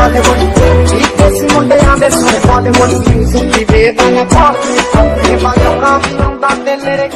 ਪਾਲੇ ਮੋੜੀ ਜੀ ਮੁੰਡਿਆਂ ਦੇ ਸੋਹਣੇ ਪਾਲੇ ਮੋੜੀ ਜ਼ਿੰਦਗੀ ਵੇਦਾਂ ਨਾ ਪਾ ਆਪਣੇ ਮਨ ਨੂੰ ਆਉਂਦਾ ਤੇ ਮੇਰੇ